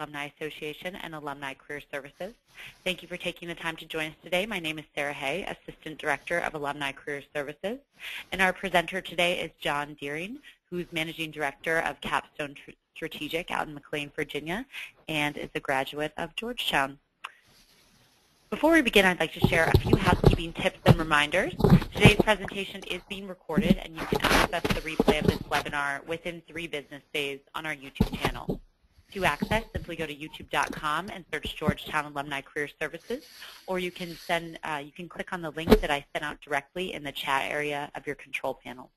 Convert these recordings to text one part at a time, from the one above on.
Alumni Association and Alumni Career Services. Thank you for taking the time to join us today. My name is Sarah Hay, Assistant Director of Alumni Career Services. And our presenter today is John Dearing, who's Managing Director of Capstone Strategic out in McLean, Virginia, and is a graduate of Georgetown. Before we begin, I'd like to share a few housekeeping tips and reminders. Today's presentation is being recorded, and you can access the replay of this webinar within three business days on our YouTube channel. To access, simply go to youtube.com and search Georgetown Alumni Career Services, or you can send uh, you can click on the link that I sent out directly in the chat area of your control panel.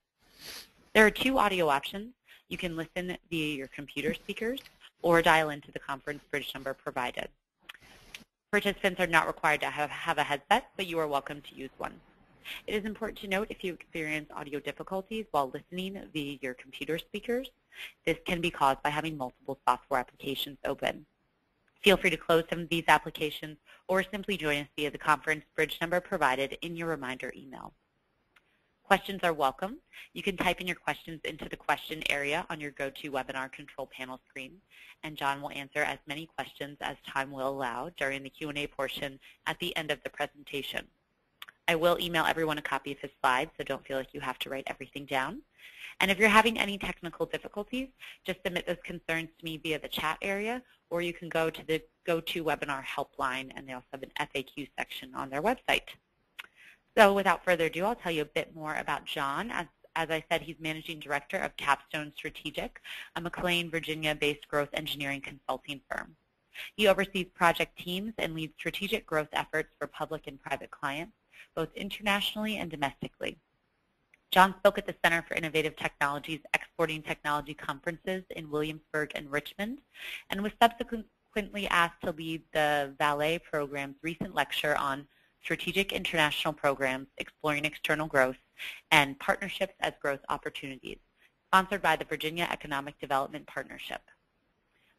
There are two audio options. You can listen via your computer speakers or dial into the conference bridge number provided. Participants are not required to have, have a headset, but you are welcome to use one. It is important to note if you experience audio difficulties while listening via your computer speakers, this can be caused by having multiple software applications open. Feel free to close some of these applications or simply join us via the conference bridge number provided in your reminder email. Questions are welcome. You can type in your questions into the question area on your GoToWebinar control panel screen, and John will answer as many questions as time will allow during the Q&A portion at the end of the presentation. I will email everyone a copy of his slides, so don't feel like you have to write everything down. And if you're having any technical difficulties, just submit those concerns to me via the chat area, or you can go to the GoToWebinar helpline, and they also have an FAQ section on their website. So without further ado, I'll tell you a bit more about John. As, as I said, he's Managing Director of Capstone Strategic, a McLean, Virginia-based growth engineering consulting firm. He oversees project teams and leads strategic growth efforts for public and private clients both internationally and domestically. John spoke at the Center for Innovative Technologies Exporting Technology conferences in Williamsburg and Richmond, and was subsequently asked to lead the VALET program's recent lecture on Strategic International Programs, Exploring External Growth, and Partnerships as Growth Opportunities, sponsored by the Virginia Economic Development Partnership.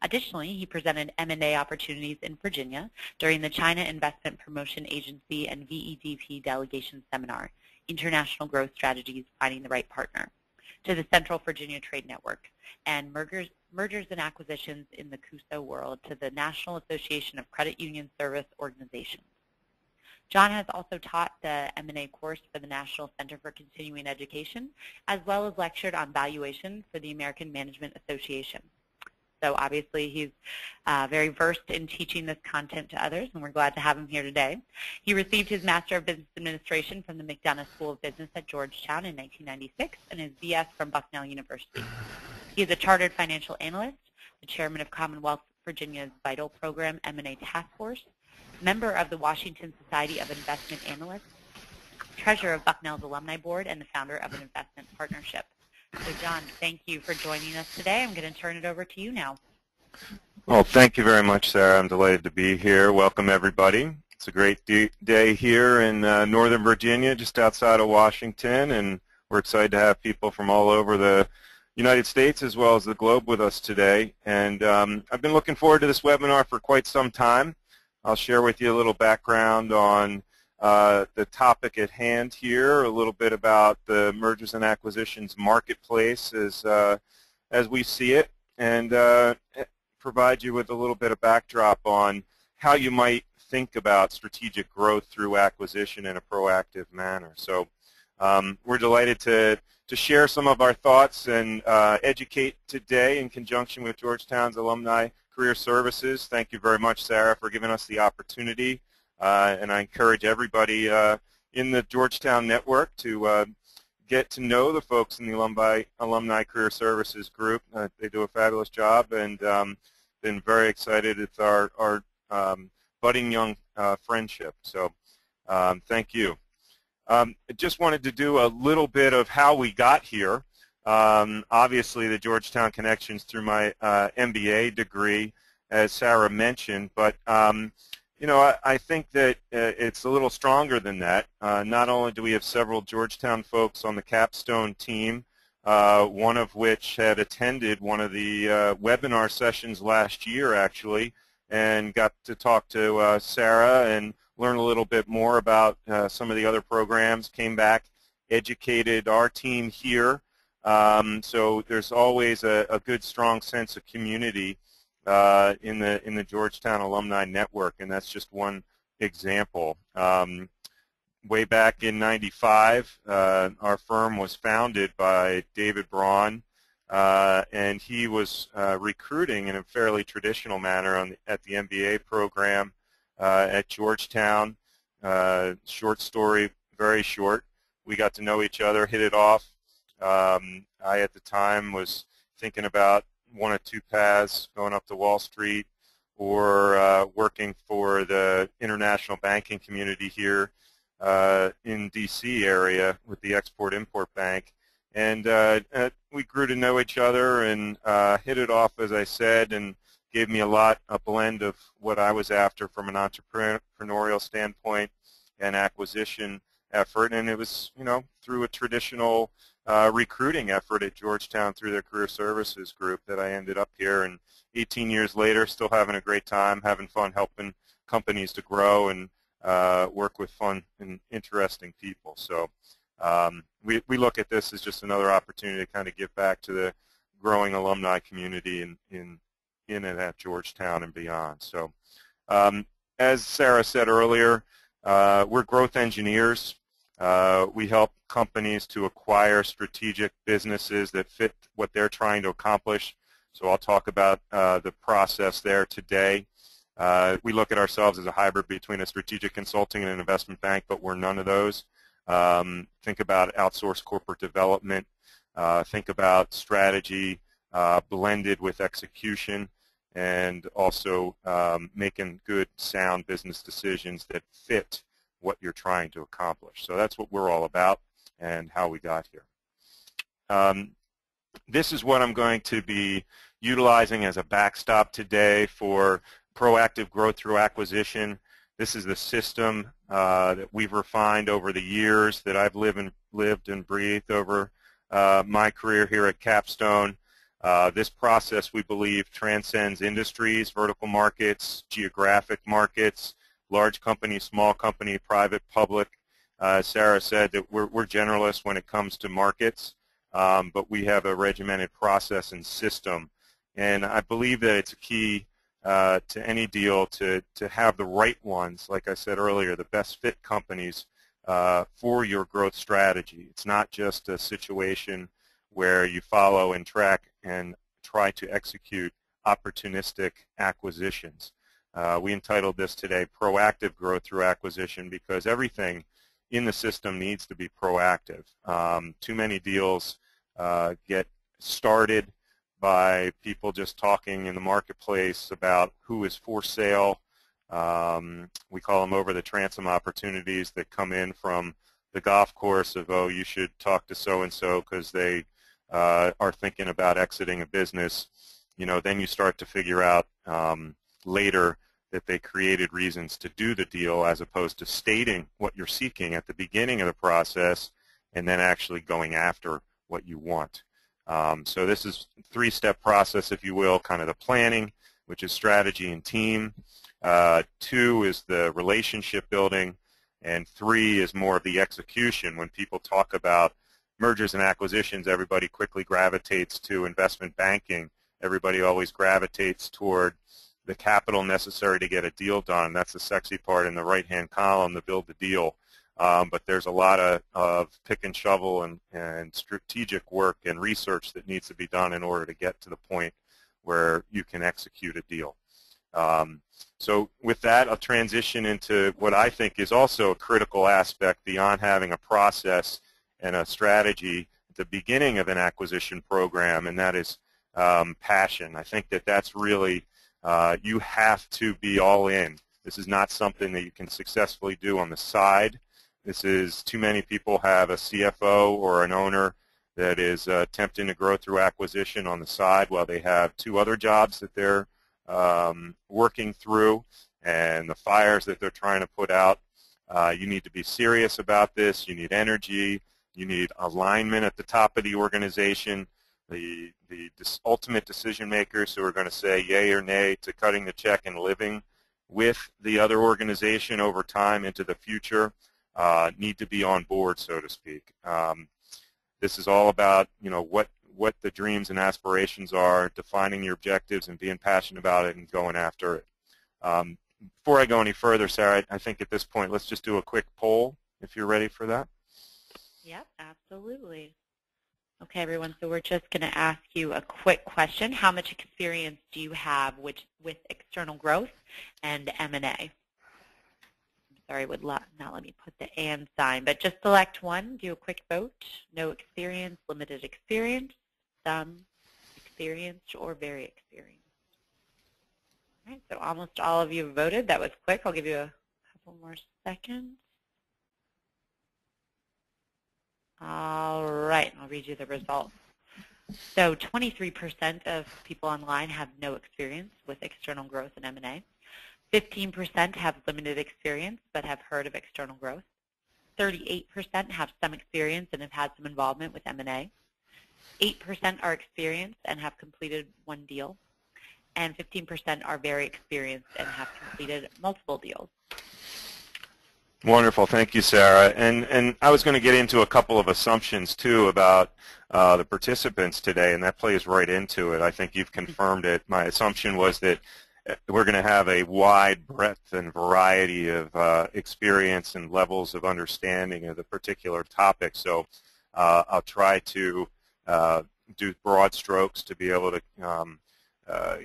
Additionally, he presented M&A opportunities in Virginia during the China Investment Promotion Agency and VEDP delegation seminar, International Growth Strategies, Finding the Right Partner, to the Central Virginia Trade Network, and mergers, mergers and acquisitions in the CUSO world to the National Association of Credit Union Service Organizations. John has also taught the M&A course for the National Center for Continuing Education, as well as lectured on valuation for the American Management Association. So obviously he's uh, very versed in teaching this content to others, and we're glad to have him here today. He received his Master of Business Administration from the McDonough School of Business at Georgetown in 1996 and his BS from Bucknell University. He is a chartered financial analyst, the chairman of Commonwealth Virginia's Vital Program M&A Task Force, member of the Washington Society of Investment Analysts, treasurer of Bucknell's Alumni Board, and the founder of an investment partnership. So John, thank you for joining us today. I'm going to turn it over to you now. Well, thank you very much, Sarah. I'm delighted to be here. Welcome, everybody. It's a great day here in uh, Northern Virginia, just outside of Washington, and we're excited to have people from all over the United States as well as the globe with us today. And um, I've been looking forward to this webinar for quite some time. I'll share with you a little background on uh, the topic at hand here, a little bit about the mergers and acquisitions marketplace as, uh, as we see it, and uh, provide you with a little bit of backdrop on how you might think about strategic growth through acquisition in a proactive manner. So um, we're delighted to, to share some of our thoughts and uh, educate today in conjunction with Georgetown's Alumni Career Services. Thank you very much, Sarah, for giving us the opportunity and I encourage everybody uh, in the Georgetown network to uh, get to know the folks in the Alumni, Alumni Career Services group. they do a fabulous job and um, been very excited. It's our, our um, budding young friendship. So um, thank you. Um, I just wanted to do a little bit of how we got here. Um, obviously, the Georgetown connections through my uh, MBA degree, as Sarah mentioned, but um, you know, I, I think that uh, it's a little stronger than that. Uh, not only do we have several Georgetown folks on the capstone team, uh, one of which had attended one of the uh, webinar sessions last year, actually, and got to talk to uh, Sarah and learn a little bit more about uh, some of the other programs, came back, educated our team here. Um, so there's always a, a, good, strong sense of community uh, in the in the Georgetown Alumni Network, and that's just one example. Um, way back in '95, uh, our firm was founded by David Braun, uh, and he was uh, recruiting in a fairly traditional manner the, at the MBA program uh, at Georgetown. Uh, short story, very short. We got to know each other, hit it off. Um, I, at the time, was thinking about one or two paths, going up to Wall Street or uh, working for the international banking community here uh, in D.C. area with the Export-Import Bank. And uh, uh, we grew to know each other and uh, hit it off, as I said, and gave me a lot, a blend of what I was after from an entrepreneurial standpoint and acquisition effort. And it was, you know, through a traditional uh, recruiting effort at Georgetown through their career services group that I ended up here. And 18 years later, still having a great time, having fun helping companies to grow and uh, work with fun and interesting people. So um, we, we look at this as just another opportunity to kind of give back to the growing alumni community in, in, in and at Georgetown and beyond. So um, as Sarah said earlier, uh, we're growth engineers. Uh, we help companies to acquire strategic businesses that fit what they're trying to accomplish. So I'll talk about uh, the process there today. Uh, we look at ourselves as a hybrid between a strategic consulting and an investment bank, but we're none of those. Um, think about outsourced corporate development. Uh, think about strategy uh, blended with execution and also um, making good, sound business decisions that fit what you're trying to accomplish. So that's what we're all about and how we got here. Um, this is what I'm going to be utilizing as a backstop today for proactive growth through acquisition. This is the system uh, that we've refined over the years that I've lived and, lived and breathed over uh, my career here at Capstone. Uh, this process, we believe, transcends industries, vertical markets, geographic markets, large company, small company, private, public. Uh, Sarah said that we're, we're generalists when it comes to markets, um, but we have a regimented process and system. And I believe that it's a key uh, to any deal to, to have the right ones, like I said earlier, the best fit companies uh, for your growth strategy. It's not just a situation where you follow and track and try to execute opportunistic acquisitions. Uh, we entitled this today Proactive Growth Through Acquisition because everything in the system needs to be proactive. Um, too many deals uh, get started by people just talking in the marketplace about who is for sale. Um, we call them over the transom opportunities that come in from the golf course of, oh, you should talk to so-and-so because they uh, are thinking about exiting a business. You know, then you start to figure out um, later that they created reasons to do the deal as opposed to stating what you're seeking at the beginning of the process and then actually going after what you want. Um, so this is three-step process, if you will, kind of the planning, which is strategy and team. Uh, two is the relationship building, and three is more of the execution. When people talk about mergers and acquisitions, everybody quickly gravitates to investment banking. Everybody always gravitates toward the capital necessary to get a deal done. That's the sexy part in the right-hand column, the build the deal. Um, but there's a lot of, of pick and shovel and, and strategic work and research that needs to be done in order to get to the point where you can execute a deal. Um, so with that, I'll transition into what I think is also a critical aspect beyond having a process and a strategy at the beginning of an acquisition program, and that is um, passion. I think that that's really, uh, you have to be all in. This is not something that you can successfully do on the side. This is too many people have a CFO or an owner that is uh, attempting to grow through acquisition on the side while they have two other jobs that they're um, working through and the fires that they're trying to put out. Uh, you need to be serious about this. You need energy. You need alignment at the top of the organization. The, the ultimate decision makers who are going to say yay or nay to cutting the check and living with the other organization over time into the future uh, need to be on board, so to speak. Um, this is all about, you know, what what the dreams and aspirations are, defining your objectives and being passionate about it and going after it. Um, before I go any further, Sarah, I, I think at this point let's just do a quick poll if you're ready for that. Yep, absolutely. Okay, everyone, so we're just going to ask you a quick question. How much experience do you have with, with external growth and M&A? Sorry, would not let me put the and sign, but just select one, do a quick vote. No experience, limited experience, some experienced, or very experienced. All right, so almost all of you voted. That was quick. I'll give you a couple more seconds. All right, I'll read you the results. So 23% of people online have no experience with external growth and M&A. 15% have limited experience but have heard of external growth. 38% have some experience and have had some involvement with M&A. 8% are experienced and have completed one deal. And 15% are very experienced and have completed multiple deals. Wonderful. Thank you, Sarah. And, and I was going to get into a couple of assumptions, too, about uh, the participants today, and that plays right into it. I think you've confirmed it. My assumption was that uh, we're going to have a wide breadth and variety of uh, experience and levels of understanding of the particular topic. So uh, I'll try to uh, do broad strokes to be able to um, uh,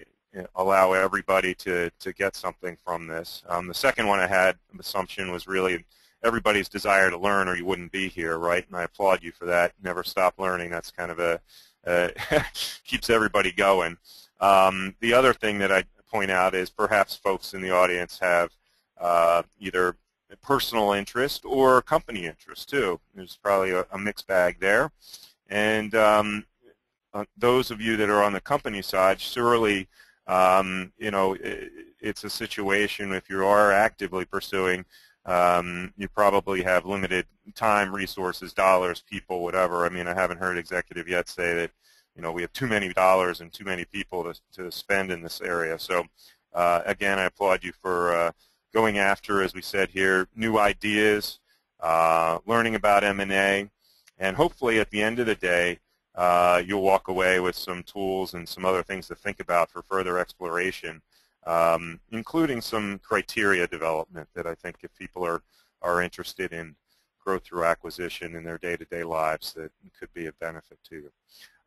allow everybody to, to get something from this. Um, the second one I had, assumption, was really everybody's desire to learn or you wouldn't be here, right? And I applaud you for that. Never stop learning. That's kind of a, keeps everybody going. Um, the other thing that I point out is perhaps folks in the audience have uh, either personal interest or company interest too. There's probably a, a mixed bag there. And um, uh, those of you that are on the company side surely um, you know, it, it's a situation if you are actively pursuing, um, you probably have limited time, resources, dollars, people, whatever. I mean, I haven't heard executive yet say that, you know, we have too many dollars and too many people to, to spend in this area. So, uh, again, I applaud you for uh, going after, as we said here, new ideas, uh, learning about M&A, and hopefully at the end of the day, uh, you'll walk away with some tools and some other things to think about for further exploration, um, including some criteria development that I think if people are, are interested in growth through acquisition in their day-to-day -day lives that could be a benefit to you.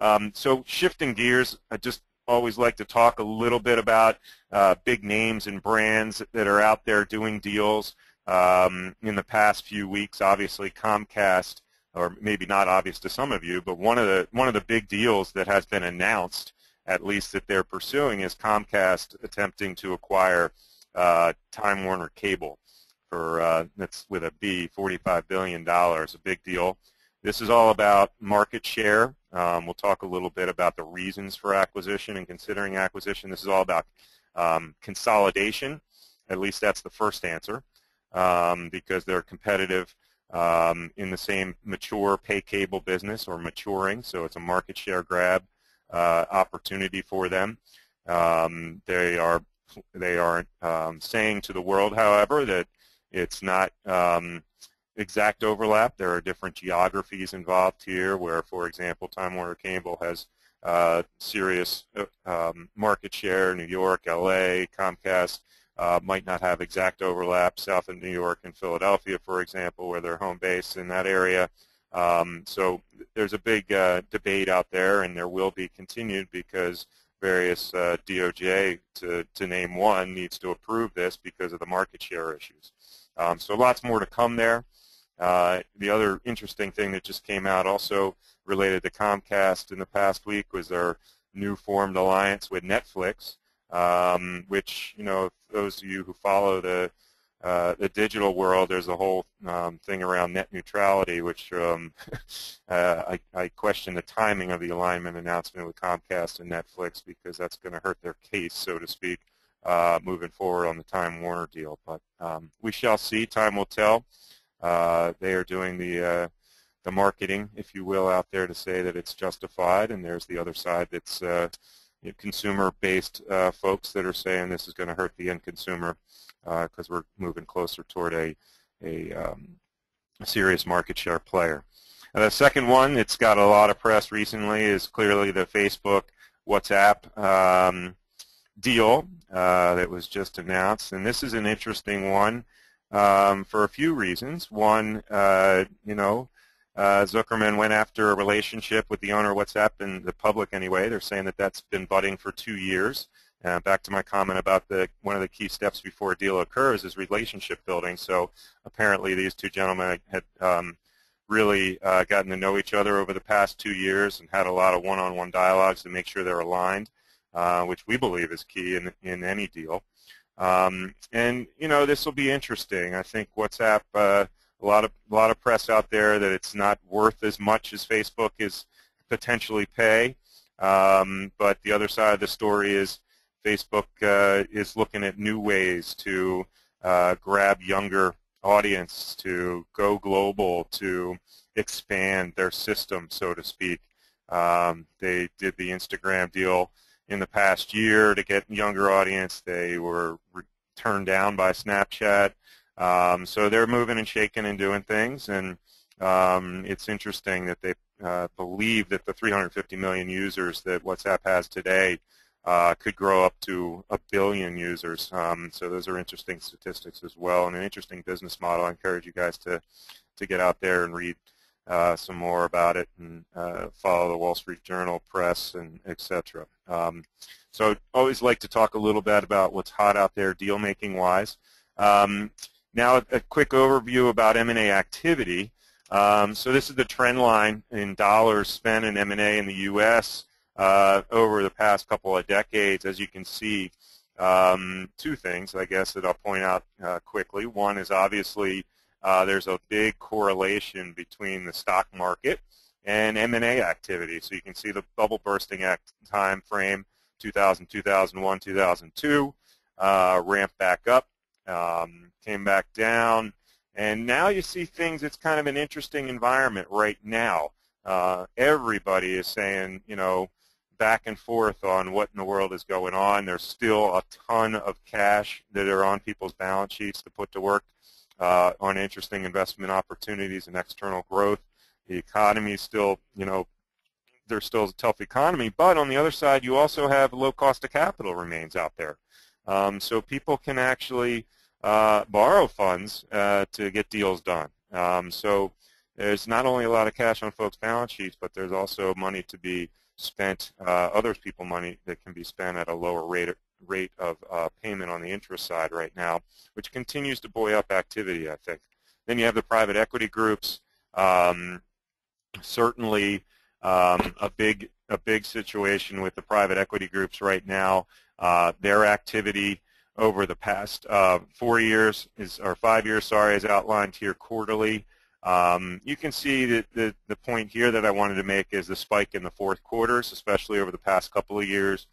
Um, so shifting gears, I just always like to talk a little bit about uh, big names and brands that are out there doing deals. Um, in the past few weeks, obviously Comcast or maybe not obvious to some of you, but one of the one of the big deals that has been announced, at least that they're pursuing, is Comcast attempting to acquire uh, Time Warner Cable for uh, that's with a B, $45 billion, a big deal. This is all about market share. Um, we'll talk a little bit about the reasons for acquisition and considering acquisition. This is all about um, consolidation. At least that's the first answer um, because they're competitive um, in the same mature pay cable business or maturing, so it's a market share grab uh, opportunity for them. Um, they are they are um, saying to the world, however, that it's not um, exact overlap. There are different geographies involved here where, for example, Time Warner Cable has uh, serious uh, um, market share, New York, LA, Comcast uh, might not have exact overlap south of New York and Philadelphia, for example, where they're home base in that area. Um, so there's a big uh, debate out there, and there will be continued because various uh, DOJ, to, to name one, needs to approve this because of the market share issues. Um, so lots more to come there. Uh, the other interesting thing that just came out also related to Comcast in the past week was their new formed alliance with Netflix um, which, you know, those of you who follow the uh, the digital world, there's a whole um, thing around net neutrality, which um, uh, I, I, question the timing of the alignment announcement with Comcast and Netflix because that's going to hurt their case, so to speak, uh, moving forward on the Time Warner deal. But um, we shall see. Time will tell. Uh, they are doing the uh, the marketing, if you will, out there to say that it's justified, and there's the other side that's uh, consumer-based uh, folks that are saying this is going to hurt the end consumer because uh, we're moving closer toward a, a, um, serious market share player. the second one, it's got a lot of press recently, is clearly the Facebook WhatsApp um, deal uh, that was just announced. And this is an interesting one um, for a few reasons. One, uh, you know, uh, Zuckerman went after a relationship with the owner of WhatsApp in the public anyway. They're saying that that's been budding for two years. Uh, back to my comment about the one of the key steps before a deal occurs is relationship building. So apparently these two gentlemen had um, really uh, gotten to know each other over the past two years and had a lot of one-on-one dialogues to make sure they're aligned, uh, which we believe is key in, in any deal. Um, and you know this will be interesting. I think WhatsApp, uh, a lot of a lot of press out there that it's not worth as much as Facebook is potentially pay. Um, but the other side of the story is Facebook uh, is looking at new ways to uh, grab younger audience, to go global, to expand their system, so to speak. Um, they did the Instagram deal in the past year to get younger audience. They were turned down by Snapchat. Um, so they're moving and shaking and doing things, and um, it's interesting that they uh, believe that the 350 million users that WhatsApp has today uh, could grow up to a billion users. Um, so those are interesting statistics as well, and an interesting business model. I encourage you guys to to get out there and read uh, some more about it and uh, follow the Wall Street Journal press and etc. Um, so i always like to talk a little bit about what's hot out there deal making wise. Um, now a quick overview about M&A activity. Um, so this is the trend line in dollars spent in M&A in the U.S uh, over the past couple of decades, as you can see, um, two things, I guess, that I'll point out uh, quickly. One is obviously uh, there's a big correlation between the stock market and M&A activity. So you can see the bubble bursting act time frame, 2000, 2001, 2002, uh, ramped back up, um, came back down, and now you see things, it's kind of an interesting environment right now. Uh, everybody is saying, you know, back and forth on what in the world is going on. There's still a ton of cash that are on people's balance sheets to put to work uh, on interesting investment opportunities and external growth. The economy is still, you know, there's still a tough economy, but on the other side, you also have low cost of capital remains out there. Um, so people can actually uh, borrow funds uh, to get deals done. Um, so there's not only a lot of cash on folks' balance sheets, but there's also money to be spent uh, other people money that can be spent at a lower rate rate of uh, payment on the interest side right now, which continues to buoy up activity, I think. Then you have the private equity groups. Um, certainly um, a big a big situation with the private equity groups right now. Uh, their activity over the past uh, four years is or five years, sorry, is outlined here quarterly. Um, you can see that the, the point here that I wanted to make is the spike in the fourth quarters, especially over the past couple of years.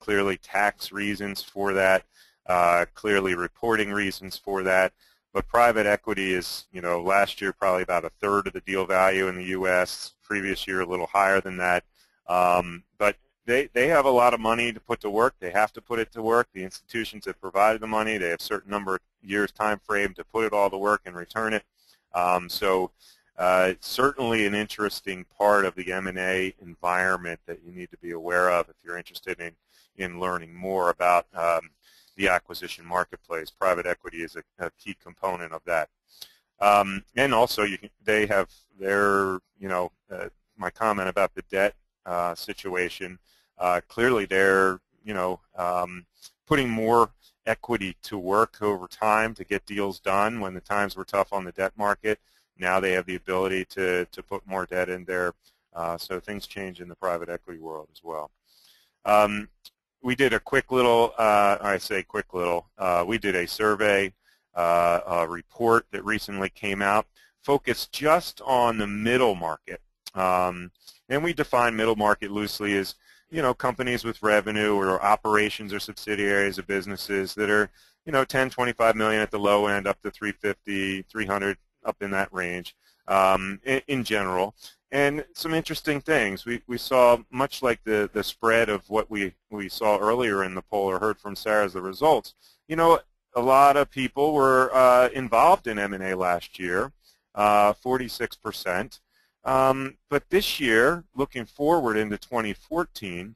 Clearly tax reasons for that, uh, clearly reporting reasons for that. But private equity is, you know, last year probably about a third of the deal value in the U.S., previous year a little higher than that. Um, but they, they have a lot of money to put to work. They have to put it to work. The institutions that provided the money, they have a certain number of years time frame to put it all to work and return it. Um, so uh, certainly an interesting part of the M&A environment that you need to be aware of if you're interested in, in learning more about um, the acquisition marketplace. Private equity is a, a key component of that. Um, and also, can, they have their, you know, uh, my comment about the debt uh, situation. Uh, clearly, they're, you know, um, putting more equity to work over time to get deals done when the times were tough on the debt market. Now they have the ability to, to put more debt in there. Uh, so things change in the private equity world as well. Um, we did a quick little, uh, I say quick little, uh, we did a survey, uh, a report that recently came out focused just on the middle market. Um, and we define middle market loosely as you know, companies with revenue or operations or subsidiaries of businesses that are, you know, 10, 25 million at the low end, up to 350, 300, up in that range um, in, in, general. And some interesting things. We, we saw, much like the, the spread of what we, we saw earlier in the poll or heard from Sarah as the results, you know, a lot of people were uh, involved in M&A last year, uh, 46%. Um, but this year, looking forward into 2014,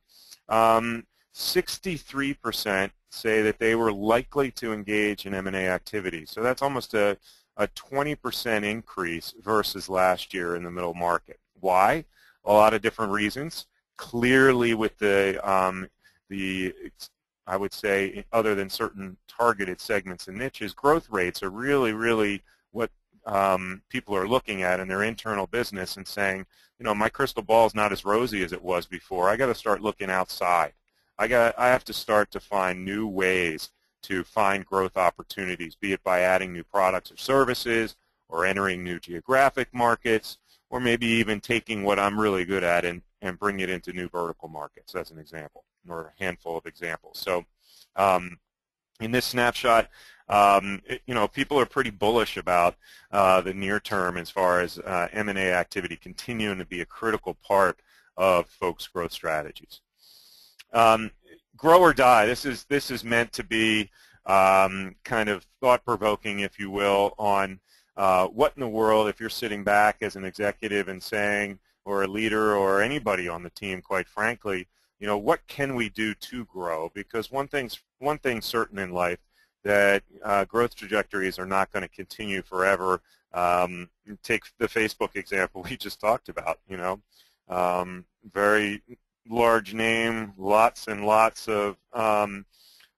um, 63% say that they were likely to engage in M&A activity. So that's almost a, a 20% increase versus last year in the middle market. Why? A lot of different reasons. Clearly with the, um, the I would say, other than certain targeted segments and niches, growth rates are really, really um, people are looking at in their internal business and saying, you know, my crystal ball is not as rosy as it was before. I got to start looking outside. I got I have to start to find new ways to find growth opportunities, be it by adding new products or services or entering new geographic markets or maybe even taking what I'm really good at and, and bring it into new vertical markets as an example or a handful of examples. So um, in this snapshot, um, it, you know, people are pretty bullish about uh, the near term as far as uh, M&A activity continuing to be a critical part of folks' growth strategies. Um, grow or die. This is this is meant to be um, kind of thought-provoking, if you will, on uh, what in the world if you're sitting back as an executive and saying, or a leader, or anybody on the team, quite frankly, you know, what can we do to grow? Because one thing's one thing's certain in life that uh, growth trajectories are not going to continue forever. Um, take the Facebook example we just talked about. You know, um, very large name, lots and lots of um,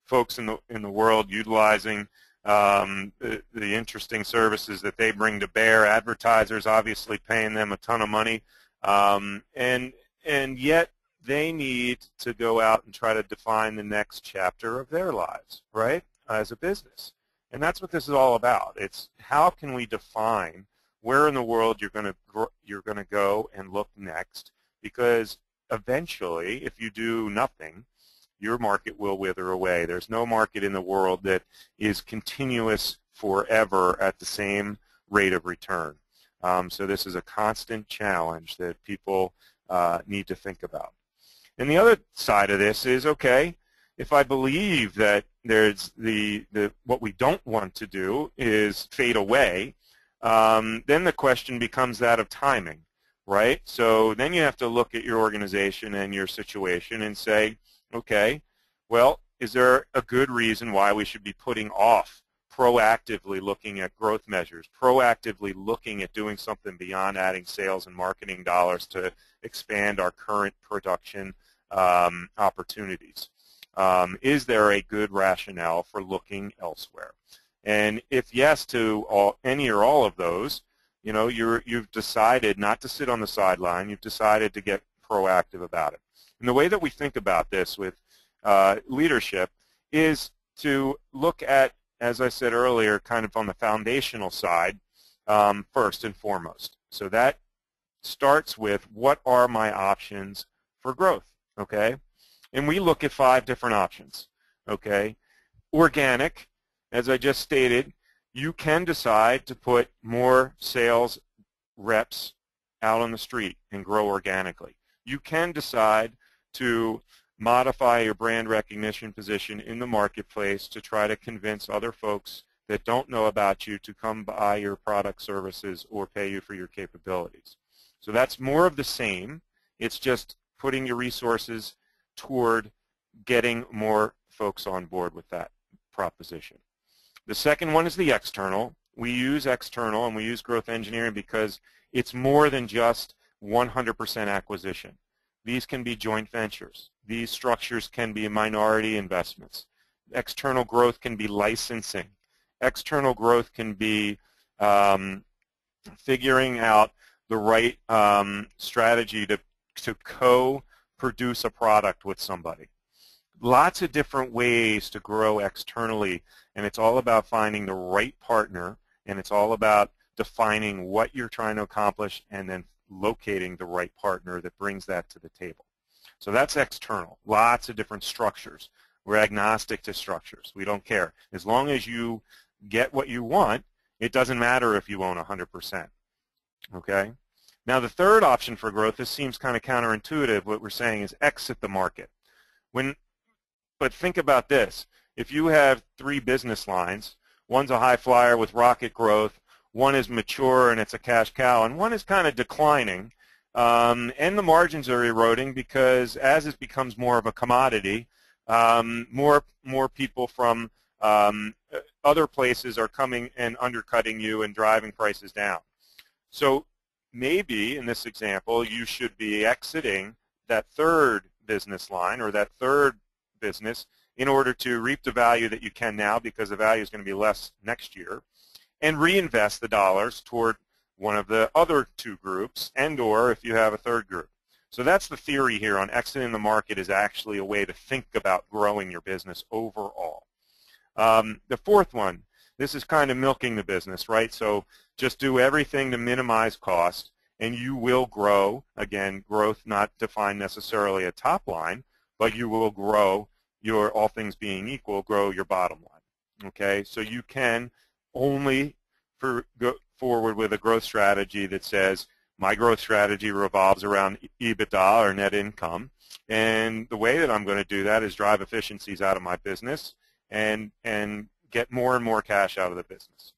folks in the in the world utilizing um, the, the, interesting services that they bring to bear. Advertisers obviously paying them a ton of money, um, and and yet they need to go out and try to define the next chapter of their lives, right, as a business. And that's what this is all about. It's how can we define where in the world you're going to you're going to go and look next because eventually, if you do nothing, your market will wither away. There's no market in the world that is continuous forever at the same rate of return. Um, so this is a constant challenge that people uh, need to think about. And the other side of this is, okay, if I believe that there's the, the what we don't want to do is fade away, um, then the question becomes that of timing right? So then you have to look at your organization and your situation and say, okay, well, is there a good reason why we should be putting off proactively looking at growth measures, proactively looking at doing something beyond adding sales and marketing dollars to expand our current production um, opportunities? Um, is there a good rationale for looking elsewhere? And if yes to all, any or all of those, you know, you're, you've decided not to sit on the sideline. You've decided to get proactive about it. And the way that we think about this with uh, leadership is to look at, as I said earlier, kind of on the foundational side um, first and foremost. So that starts with what are my options for growth, okay? And we look at five different options, okay? Organic, as I just stated, you can decide to put more sales reps out on the street and grow organically. You can decide to modify your brand recognition position in the marketplace to try to convince other folks that don't know about you to come buy your product services or pay you for your capabilities. So that's more of the same. It's just putting your resources toward getting more folks on board with that proposition. The second one is the external. We use external and we use growth engineering because it's more than just 100% acquisition. These can be joint ventures. These structures can be minority investments. External growth can be licensing. External growth can be um, figuring out the right um, strategy to, to co-produce a product with somebody lots of different ways to grow externally, and it's all about finding the right partner, and it's all about defining what you're trying to accomplish and then locating the right partner that brings that to the table. So that's external, lots of different structures. We're agnostic to structures. We don't care. As long as you get what you want, it doesn't matter if you own 100%. Okay? Now the third option for growth, this seems kind of counterintuitive. What we're saying is exit the market. When but think about this. If you have three business lines, one's a high flyer with rocket growth, one is mature and it's a cash cow, and one is kind of declining. Um, and the margins are eroding because as it becomes more of a commodity, um, more more people from um, other places are coming and undercutting you and driving prices down. So maybe in this example, you should be exiting that third business line or that third business in order to reap the value that you can now because the value is going to be less next year and reinvest the dollars toward one of the other two groups and or if you have a third group. So that's the theory here on exiting the market is actually a way to think about growing your business overall. Um, the fourth one, this is kind of milking the business, right? So just do everything to minimize cost and you will grow. Again, growth not defined necessarily a top line, but you will grow your, all things being equal, grow your bottom line. Okay, so you can only for, go forward with a growth strategy that says my growth strategy revolves around EBITDA or net income, and the way that I'm going to do that is drive efficiencies out of my business and and get more and more cash out of the business.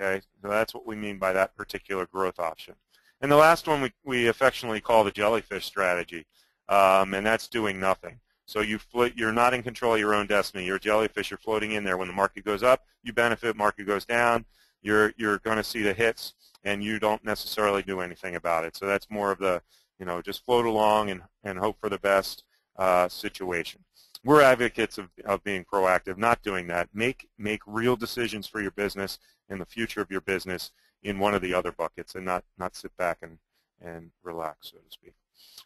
Okay, so that's what we mean by that particular growth option. And the last one we, we affectionately call the jellyfish strategy, um, and that's doing nothing. So you you're not in control of your own destiny. You're a jellyfish. You're floating in there. When the market goes up, you benefit. Market goes down, you're you're going to see the hits, and you don't necessarily do anything about it. So that's more of the you know just float along and and hope for the best uh, situation. We're advocates of, of being proactive, not doing that. Make make real decisions for your business and the future of your business in one of the other buckets, and not not sit back and and relax, so to speak.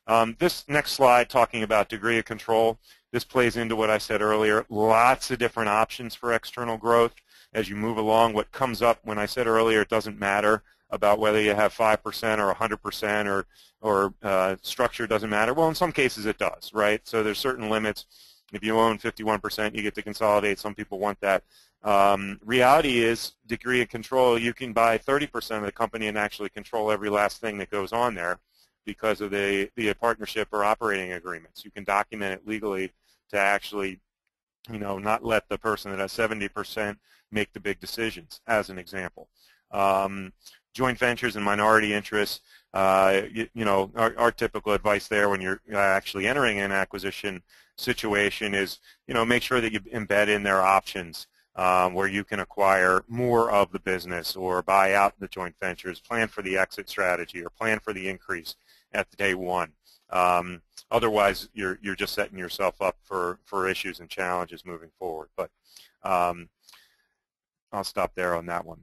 Um, this next slide talking about degree of control, this plays into what I said earlier. Lots of different options for external growth as you move along. What comes up when I said earlier, it doesn't matter about whether you have 5% or 100% or, or uh, structure doesn't matter. Well, in some cases it does, right? So there's certain limits. If you own 51%, you get to consolidate. Some people want that. Um, reality is degree of control. You can buy 30% of the company and actually control every last thing that goes on there because of the, the partnership or operating agreements. You can document it legally to actually, you know, not let the person that has 70% make the big decisions, as an example. Um, joint ventures and minority interests, uh, you, you, know, our, our, typical advice there when you're actually entering an acquisition situation is, you know, make sure that you embed in their options um, where you can acquire more of the business or buy out the joint ventures, plan for the exit strategy or plan for the increase at day one. Um, otherwise, you're, you're just setting yourself up for, for issues and challenges moving forward. But um, I'll stop there on that one.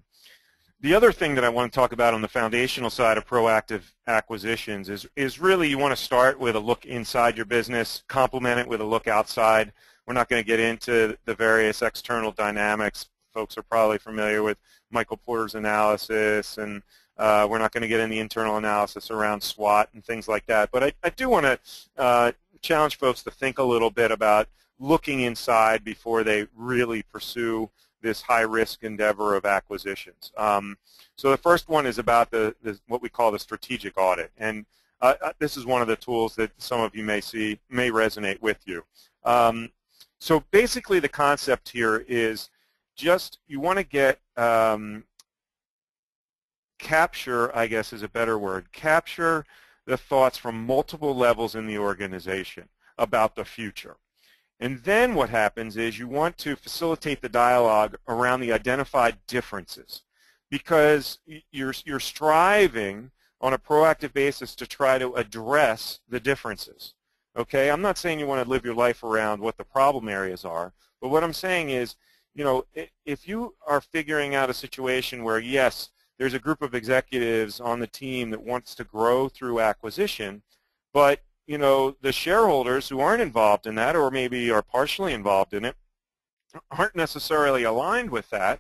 The other thing that I want to talk about on the foundational side of proactive acquisitions is, is really you want to start with a look inside your business, complement it with a look outside. We're not going to get into the various external dynamics. Folks are probably familiar with Michael Porter's analysis, and uh, we're not going to get in the internal analysis around SWOT and things like that. But I, I do want to uh, challenge folks to think a little bit about looking inside before they really pursue this high-risk endeavor of acquisitions. Um, so the first one is about the, the, what we call the strategic audit, and uh, uh, this is one of the tools that some of you may see may resonate with you. Um, so basically, the concept here is just you want to get um, capture, I guess is a better word, capture the thoughts from multiple levels in the organization about the future. And then what happens is you want to facilitate the dialogue around the identified differences because you're, you're striving on a proactive basis to try to address the differences. Okay, I'm not saying you want to live your life around what the problem areas are, but what I'm saying is, you know, if you are figuring out a situation where, yes, there's a group of executives on the team that wants to grow through acquisition, but you know, the shareholders who aren't involved in that or maybe are partially involved in it aren't necessarily aligned with that,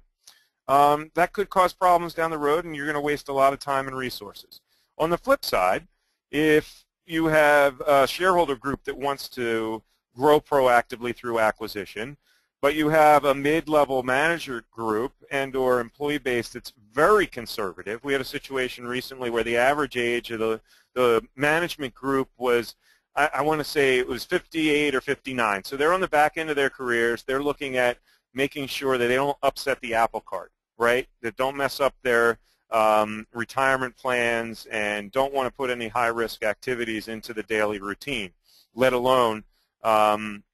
um, that could cause problems down the road and you're going to waste a lot of time and resources. On the flip side, if you have a shareholder group that wants to grow proactively through acquisition, but you have a mid-level manager group and or employee base that's very conservative. We had a situation recently where the average age of the, the management group was, I, I want to say it was 58 or 59. So they're on the back end of their careers. They're looking at making sure that they don't upset the apple cart, right? That don't mess up their um, retirement plans and don't want to put any high-risk activities into the daily routine, let alone um,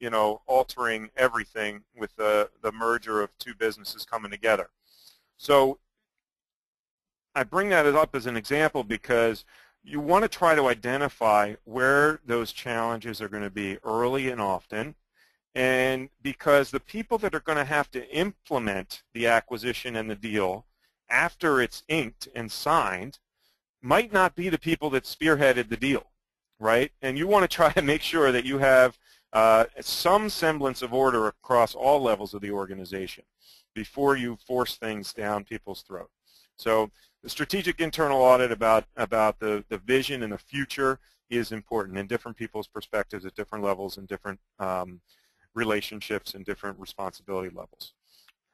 you know, altering everything with the, the merger of two businesses coming together. So I bring that up as an example because you want to try to identify where those challenges are going to be early and often and because the people that are going to have to implement the acquisition and the deal after it's inked and signed might not be the people that spearheaded the deal, right? And you want to try to make sure that you have uh, some semblance of order across all levels of the organization before you force things down people's throat. So the strategic internal audit about, about the, the vision and the future is important and different people's perspectives at different levels and different um, relationships and different responsibility levels.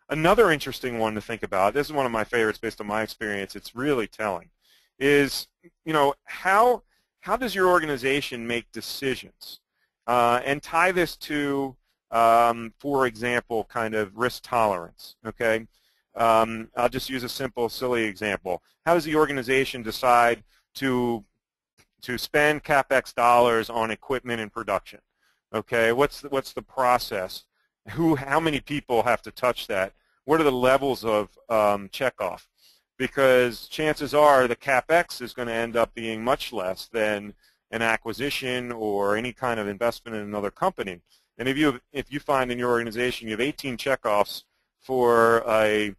Another interesting one to think about, this is one of my favorites based on my experience, it's really telling, is, you know, how, how does your organization make decisions? Uh, and tie this to, um, for example, kind of risk tolerance, okay? Um, I'll just use a simple, silly example. How does the organization decide to, to spend CapEx dollars on equipment and production? Okay, what's the, what's the process? Who, how many people have to touch that? What are the levels of um, checkoff? Because chances are the CapEx is going to end up being much less than an acquisition or any kind of investment in another company. And if you if you find in your organization you have 18 checkoffs for a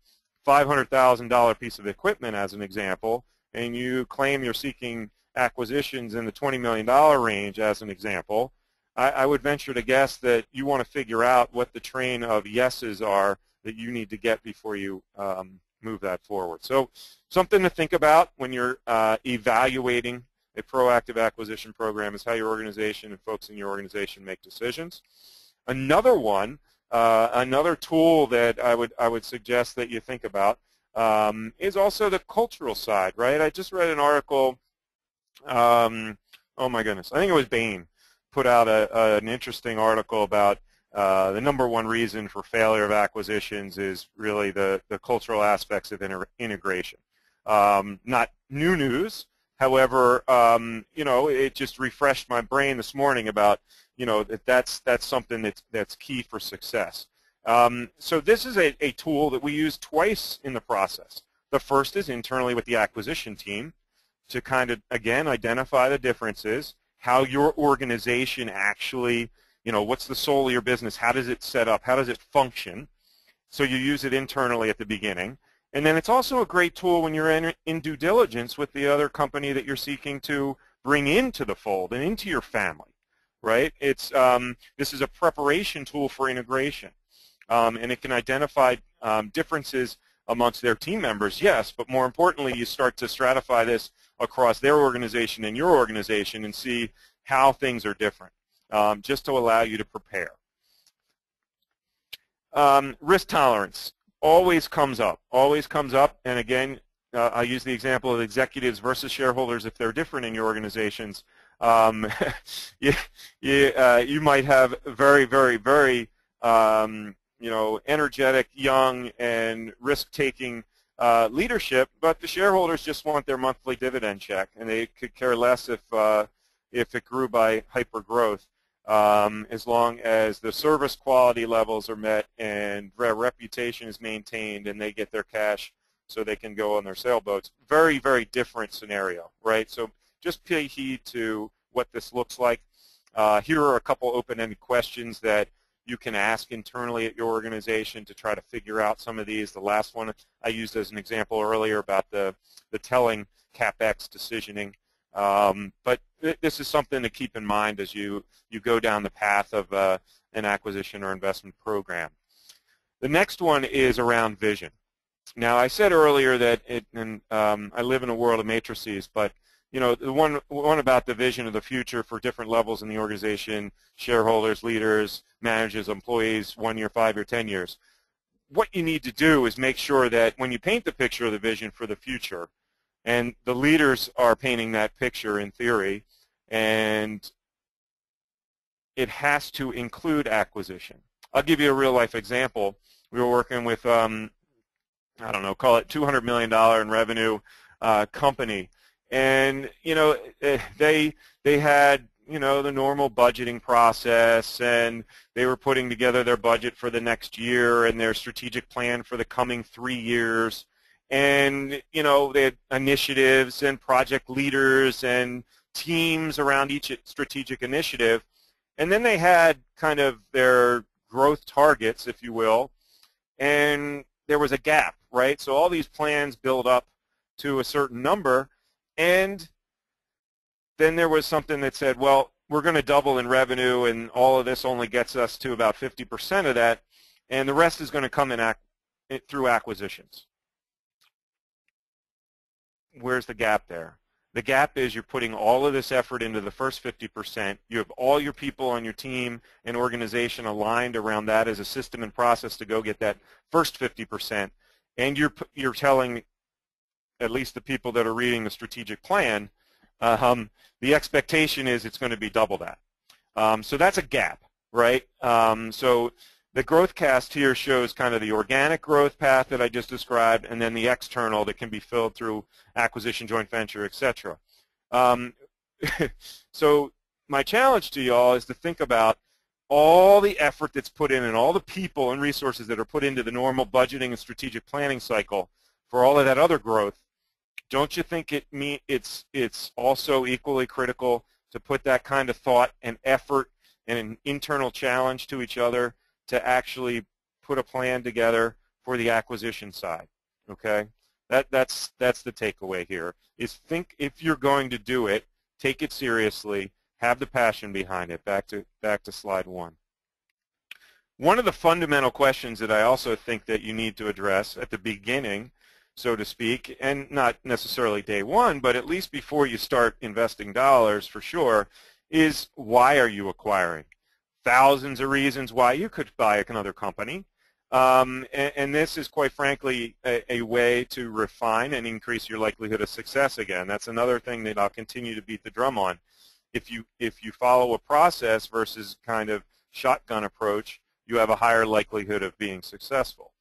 $500,000 piece of equipment, as an example, and you claim you're seeking acquisitions in the $20 million range, as an example, I, I would venture to guess that you want to figure out what the train of yeses are that you need to get before you um, move that forward. So something to think about when you're uh, evaluating a proactive acquisition program is how your organization and folks in your organization make decisions. Another one, uh, another tool that I would I would suggest that you think about um, is also the cultural side, right? I just read an article. Um, oh my goodness, I think it was Bain put out a, a, an interesting article about uh, the number one reason for failure of acquisitions is really the, the cultural aspects of integration. Um, not new news, however, um, you know, it just refreshed my brain this morning about, you know, that that's, that's something that's, that's key for success. Um, so this is a, a tool that we use twice in the process. The first is internally with the acquisition team to kind of, again, identify the differences, how your organization actually you know, what's the soul of your business? How does it set up? How does it function? So you use it internally at the beginning. And then it's also a great tool when you're in, in due diligence with the other company that you're seeking to bring into the fold and into your family, right? It's um, this is a preparation tool for integration, um, and it can identify um, differences amongst their team members, yes, but more importantly, you start to stratify this across their organization and your organization and see how things are different um, just to allow you to prepare. Um, risk tolerance always comes up, always comes up, and again, uh, I use the example of executives versus shareholders. If they're different in your organizations. Um, you, you, uh, you might have very, very, very um, you know, energetic, young, and risk-taking uh, leadership, but the shareholders just want their monthly dividend check, and they could care less if uh, if it grew by hyper growth um, as long as the service quality levels are met and their reputation is maintained and they get their cash so they can go on their sailboats. Very, very different scenario, right? So just pay heed to what this looks like. Uh, here are a couple open-ended questions that you can ask internally at your organization to try to figure out some of these. The last one I used as an example earlier about the, the telling CapEx decisioning. Um, but th this is something to keep in mind as you, you go down the path of uh, an acquisition or investment program. The next one is around vision. Now, I said earlier that it, and um, I live in a world of matrices, but you know, the one, one about the vision of the future for different levels in the organization, shareholders, leaders, managers, employees, one year, five year, ten years. What you need to do is make sure that when you paint the picture of the vision for the future, and the leaders are painting that picture in theory, and it has to include acquisition. I'll give you a real-life example. We were working with um, I don't know, call it $200 million in revenue uh, company. And, you know, eh, they, they had, you know, the normal budgeting process and they were putting together their budget for the next year and their strategic plan for the coming three years. And, you know, they had initiatives and project leaders and teams around each strategic initiative. And then they had kind of their growth targets, if you will, and there was a gap, right? So all these plans build up to a certain number, and then there was something that said, well, we're going to double in revenue, and all of this only gets us to about 50% of that, and the rest is going to come in ac through acquisitions. Where's the gap there? The gap is you're putting all of this effort into the first 50%. You have all your people on your team and organization aligned around that as a system and process to go get that first 50%. And you're, you're telling at least the people that are reading the strategic plan, um, the expectation is it's going to be double that. Um, so that's a gap, right? Um, so the growth cast here shows kind of the organic growth path that I just described and then the external that can be filled through acquisition, joint venture, etc. Um, so my challenge to y'all is to think about all the effort that's put in and all the people and resources that are put into the normal budgeting and strategic planning cycle for all of that other growth. Don't you think it it's it's also equally critical to put that kind of thought and effort and an internal challenge to each other to actually put a plan together for the acquisition side. Okay, that that's that's the takeaway here. Is think if you're going to do it, take it seriously, have the passion behind it. Back to back to slide one. One of the fundamental questions that I also think that you need to address at the beginning, so to speak, and not necessarily day one, but at least before you start investing dollars for sure, is why are you acquiring? Thousands of reasons why you could buy another company. Um, and, and, this is quite frankly a, a, way to refine and increase your likelihood of success again. That's another thing that I'll continue to beat the drum on. If you, if you follow a process versus kind of shotgun approach, you have a higher likelihood of being successful.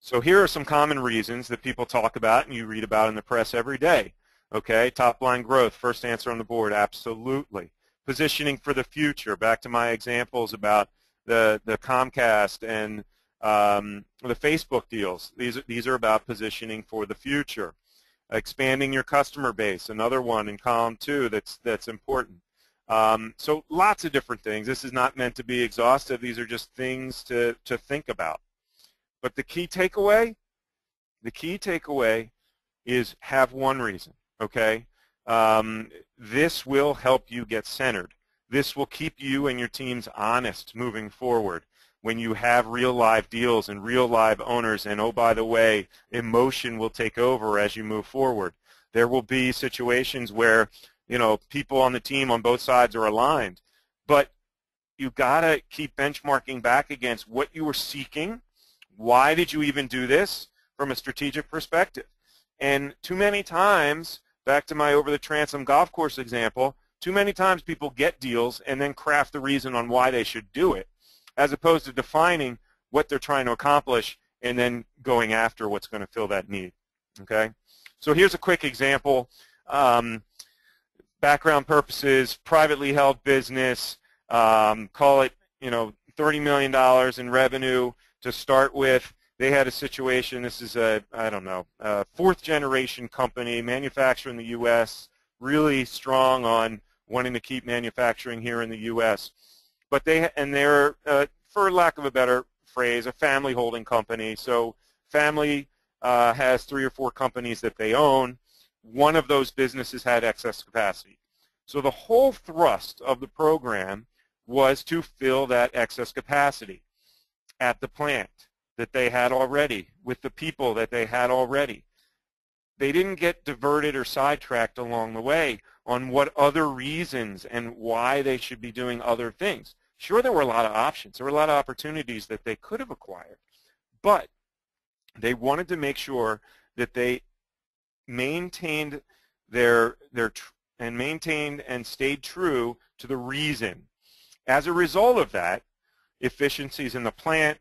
So here are some common reasons that people talk about and you read about in the press every day. Okay, top line growth, first answer on the board, absolutely positioning for the future. Back to my examples about the, the Comcast and um, the Facebook deals. These, these are about positioning for the future. Expanding your customer base, another one in column two that's, that's important. Um, so lots of different things. This is not meant to be exhaustive. These are just things to, to think about. But the key takeaway, the key takeaway is have one reason, okay? Um, this will help you get centered. This will keep you and your teams honest moving forward. When you have real live deals and real live owners and oh by the way emotion will take over as you move forward. There will be situations where you know people on the team on both sides are aligned. But you got to keep benchmarking back against what you were seeking. Why did you even do this from a strategic perspective? And too many times back to my over the transom golf course example, too many times people get deals and then craft the reason on why they should do it, as opposed to defining what they're trying to accomplish and then going after what's going to fill that need. Okay, so here's a quick example. Um, background purposes, privately held business, um, call it you know $30 million in revenue to start with they had a situation, this is a, I don't know, fourth generation company, manufacturer in the U.S., really strong on wanting to keep manufacturing here in the U.S. But they, and they're, uh, for lack of a better phrase, a family holding company. So family uh, has three or four companies that they own. One of those businesses had excess capacity. So the whole thrust of the program was to fill that excess capacity at the plant that they had already, with the people that they had already. They didn't get diverted or sidetracked along the way on what other reasons and why they should be doing other things. Sure, there were a lot of options. There were a lot of opportunities that they could have acquired. But they wanted to make sure that they maintained their, their and maintained and stayed true to the reason. As a result of that, efficiencies in the plant,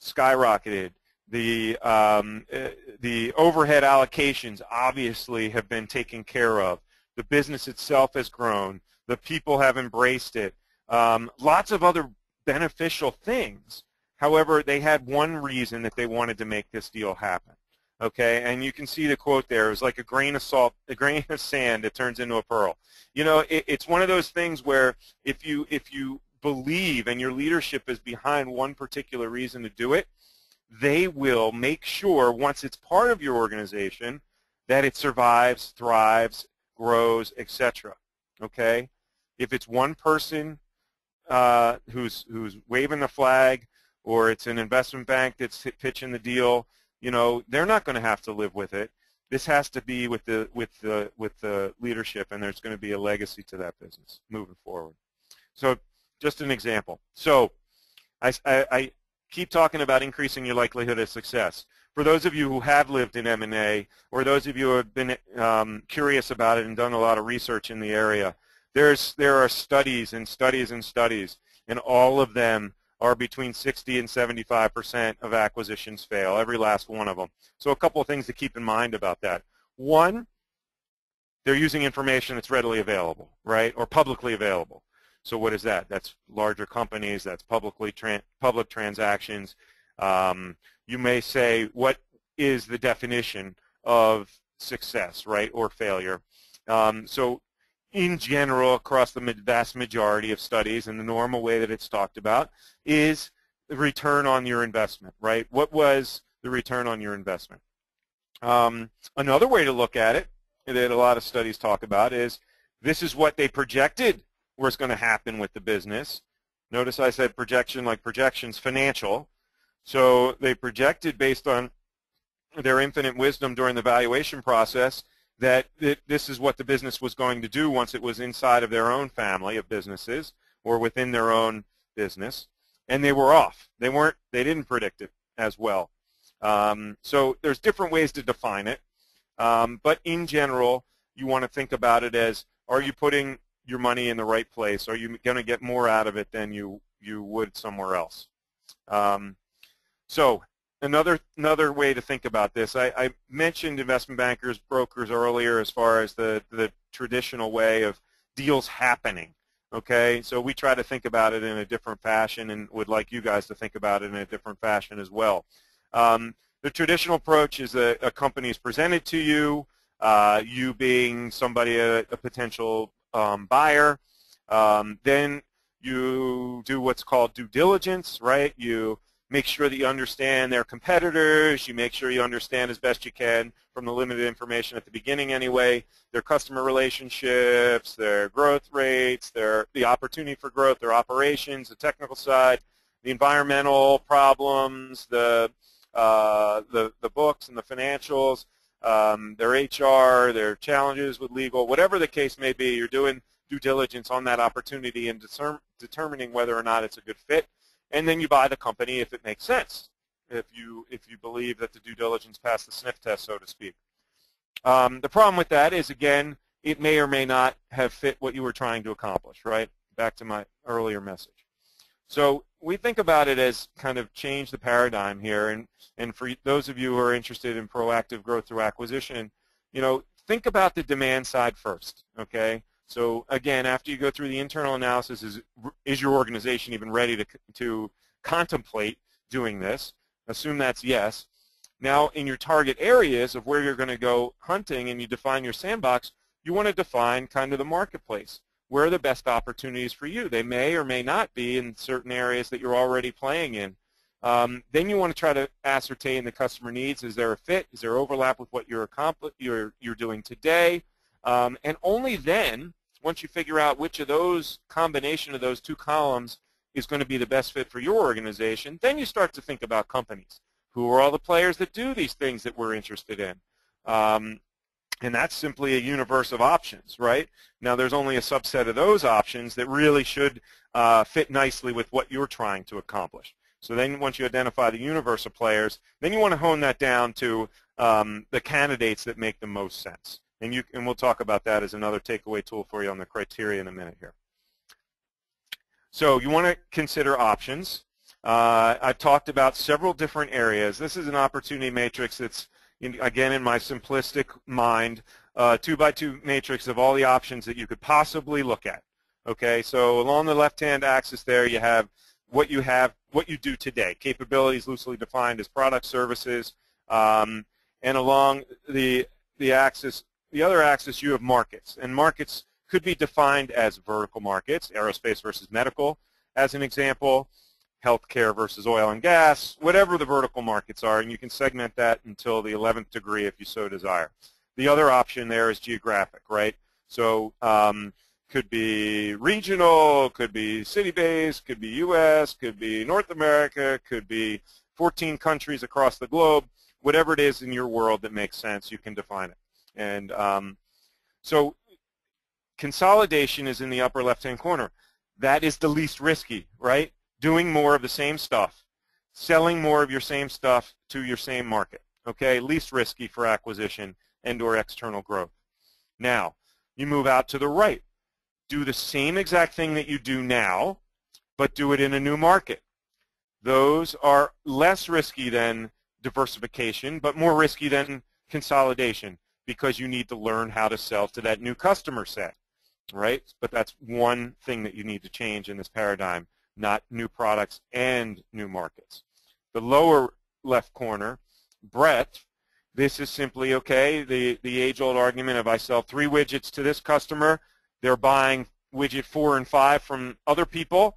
skyrocketed. The, um, uh, the overhead allocations obviously have been taken care of. The business itself has grown. The people have embraced it. Um, lots of other beneficial things. However, they had one reason that they wanted to make this deal happen. Okay, and you can see the quote there. It was like a grain of salt, a grain of sand that turns into a pearl. You know, it, it's one of those things where if you if you believe and your leadership is behind one particular reason to do it, they will make sure once it's part of your organization that it survives, thrives, grows, etc. Okay, if it's one person uh, who's who's waving the flag, or it's an investment bank that's pitching the deal, you know, they're not going to have to live with it. This has to be with the with the with the leadership, and there's going to be a legacy to that business moving forward. So, just an example. So, I, I, I keep talking about increasing your likelihood of success. For those of you who have lived in M&A, or those of you who have been um, curious about it and done a lot of research in the area, there's there are studies and studies and studies, and all of them are between 60 and 75 percent of acquisitions fail, every last one of them. So a couple of things to keep in mind about that. One, they're using information that's readily available, right, or publicly available. So what is that? That's larger companies. That's publicly public transactions. Um, you may say, what is the definition of success, right, or failure? Um, so in general, across the vast majority of studies, and the normal way that it's talked about, is the return on your investment, right? What was the return on your investment? Um, another way to look at it that a lot of studies talk about is this is what they projected was going to happen with the business. Notice I said projection like projections financial. So they projected based on their infinite wisdom during the valuation process that this is what the business was going to do once it was inside of their own family of businesses or within their own business, and they were off. They weren't. They didn't predict it as well. Um, so there's different ways to define it, um, but in general, you want to think about it as: Are you putting your money in the right place? Are you going to get more out of it than you you would somewhere else? Um, so another another way to think about this. I, I, mentioned investment bankers, brokers earlier as far as the the traditional way of deals happening. Okay, so we try to think about it in a different fashion, and would like you guys to think about it in a different fashion as well. Um, the traditional approach is a, a company is presented to you, uh, you being somebody a, a potential um, buyer. Um, then you do what's called due diligence, right? You make sure that you understand their competitors. You make sure you understand as best you can from the limited information at the beginning anyway, their customer relationships, their growth rates, their the opportunity for growth, their operations, the technical side, the environmental problems, the uh, the, the books and the financials, um, their HR, their challenges with legal, whatever the case may be, you're doing due diligence on that opportunity and determining whether or not it's a good fit and then you buy the company if it makes sense, if you if you believe that the due diligence passed the sniff test, so to speak. Um, the problem with that is, again, it may or may not have fit what you were trying to accomplish, right? Back to my earlier message. So we think about it as kind of change the paradigm here, and, and for those of you who are interested in proactive growth through acquisition, you know, think about the demand side first, okay? So again, after you go through the internal analysis, is, is your organization even ready to, to contemplate doing this? Assume that's yes. Now in your target areas of where you're going to go hunting and you define your sandbox, you want to define kind of the marketplace. Where are the best opportunities for you? They may or may not be in certain areas that you're already playing in. Um, then you want to try to ascertain the customer needs. Is there a fit? Is there overlap with what you're, you're, you're doing today? Um, and only then once you figure out which of those combination of those two columns is going to be the best fit for your organization, then you start to think about companies. Who are all the players that do these things that we're interested in? Um, and that's simply a universe of options, right? Now, there's only a subset of those options that really should uh, fit nicely with what you're trying to accomplish. So then once you identify the universe of players, then you want to hone that down to um, the candidates that make the most sense. And, you, and we'll talk about that as another takeaway tool for you on the criteria in a minute here. So you want to consider options. Uh, I've talked about several different areas. This is an opportunity matrix that's, in, again, in my simplistic mind, uh, two by two matrix of all the options that you could possibly look at. Okay, so along the left-hand axis there, you have what you have, what you do today. Capabilities loosely defined as product services, um, and along the the axis, the other axis, you have markets, and markets could be defined as vertical markets, aerospace versus medical, as an example, healthcare versus oil and gas, whatever the vertical markets are, and you can segment that until the 11th degree if you so desire. The other option there is geographic, right? So um, could be regional, could be city-based, could be U.S., could be North America, could be 14 countries across the globe. Whatever it is in your world that makes sense, you can define it. And um, so consolidation is in the upper left-hand corner. That is the least risky, right? Doing more of the same stuff, selling more of your same stuff to your same market, okay? Least risky for acquisition and or external growth. Now, you move out to the right. Do the same exact thing that you do now, but do it in a new market. Those are less risky than diversification, but more risky than consolidation because you need to learn how to sell to that new customer set, right? But that's one thing that you need to change in this paradigm, not new products and new markets. The lower left corner, breadth, this is simply, okay, the, the age-old argument of I sell three widgets to this customer, they're buying widget four and five from other people,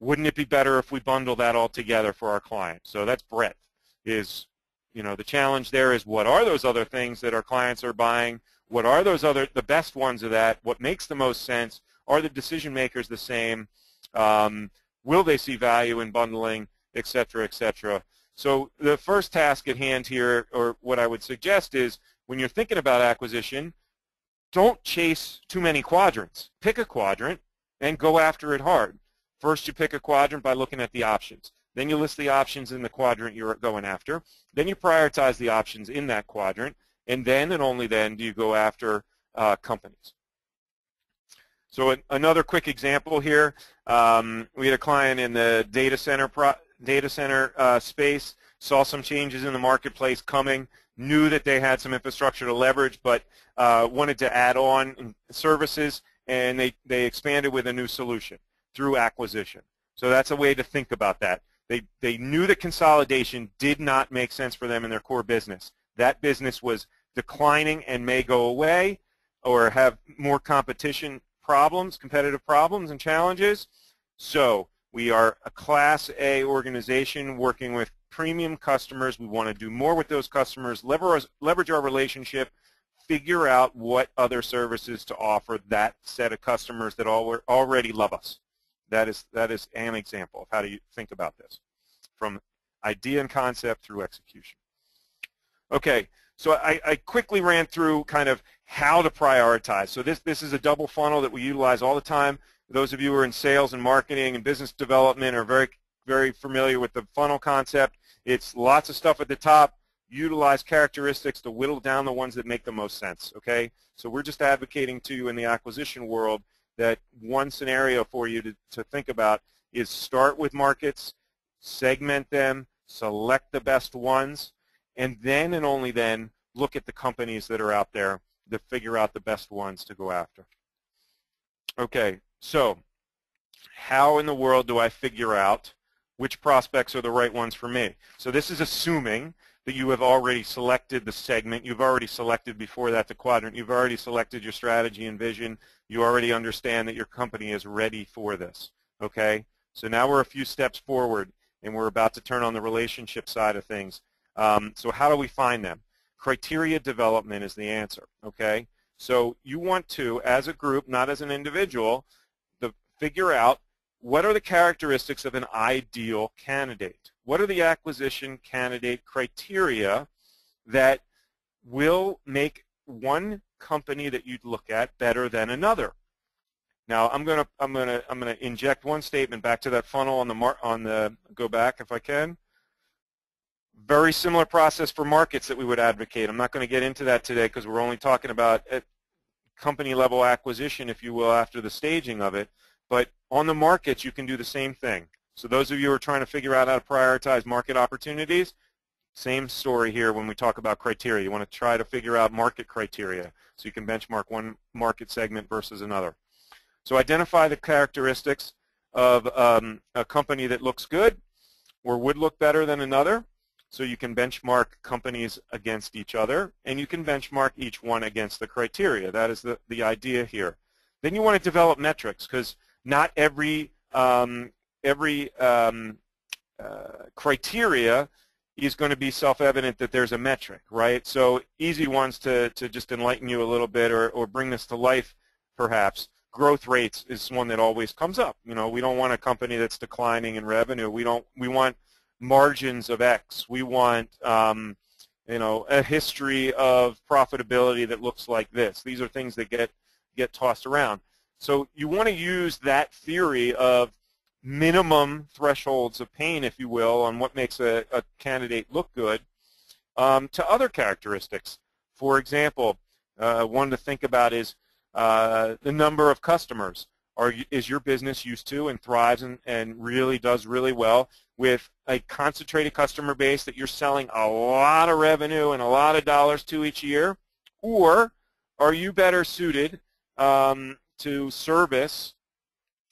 wouldn't it be better if we bundle that all together for our client? So that's breadth. Is you know the challenge there is what are those other things that our clients are buying? What are those other the best ones of that? What makes the most sense? Are the decision makers the same? Um, will they see value in bundling, et cetera, et cetera? So the first task at hand here, or what I would suggest is when you're thinking about acquisition, don't chase too many quadrants. Pick a quadrant and go after it hard. First you pick a quadrant by looking at the options. Then you list the options in the quadrant you're going after. Then you prioritize the options in that quadrant. And then and only then do you go after uh, companies. So another quick example here. Um, we had a client in the data center data center uh, space, saw some changes in the marketplace coming, knew that they had some infrastructure to leverage, but uh, wanted to add on services, and they, they expanded with a new solution through acquisition. So that's a way to think about that. They, they knew that consolidation did not make sense for them in their core business. That business was declining and may go away or have more competition problems, competitive problems and challenges. So we are a Class A organization working with premium customers. We want to do more with those customers, leverage, leverage our relationship, figure out what other services to offer that set of customers that already love us. That is, that is an example of how do you think about this, from idea and concept through execution. Okay, so I, I, quickly ran through kind of how to prioritize. So this, this is a double funnel that we utilize all the time. Those of you who are in sales and marketing and business development are very, very familiar with the funnel concept. It's lots of stuff at the top. Utilize characteristics to whittle down the ones that make the most sense, okay? So we're just advocating to you in the acquisition world that one scenario for you to, to think about is start with markets, segment them, select the best ones, and then and only then look at the companies that are out there to figure out the best ones to go after. Okay, so how in the world do I figure out which prospects are the right ones for me? So this is assuming that you have already selected the segment. You've already selected before that the quadrant. You've already selected your strategy and vision. You already understand that your company is ready for this. Okay? So now we're a few steps forward, and we're about to turn on the relationship side of things. Um, so how do we find them? Criteria development is the answer. Okay? So you want to, as a group, not as an individual, figure out what are the characteristics of an ideal candidate? What are the acquisition candidate criteria that will make one company that you'd look at better than another? Now I'm going to I'm to I'm to inject one statement back to that funnel on the mar on the go back if I can. Very similar process for markets that we would advocate. I'm not going to get into that today because we're only talking about company level acquisition, if you will, after the staging of it. But on the markets, you can do the same thing. So those of you who are trying to figure out how to prioritize market opportunities, same story here when we talk about criteria. You want to try to figure out market criteria so you can benchmark one market segment versus another. So identify the characteristics of um, a company that looks good or would look better than another. So you can benchmark companies against each other, and you can benchmark each one against the criteria. That is the, the idea here. Then you want to develop metrics because not every um, every um, uh, criteria is going to be self-evident that there's a metric, right? So easy ones to, to just enlighten you a little bit or, or bring this to life, perhaps. Growth rates is one that always comes up. You know, we don't want a company that's declining in revenue. We don't. We want margins of X. We want, um, you know, a history of profitability that looks like this. These are things that get get tossed around. So you want to use that theory of minimum thresholds of pain, if you will, on what makes a, a candidate look good um, to other characteristics. For example, uh, one to think about is uh, the number of customers. Are, is your business used to and thrives and, and really does really well with a concentrated customer base that you're selling a lot of revenue and a lot of dollars to each year? Or are you better suited um, to service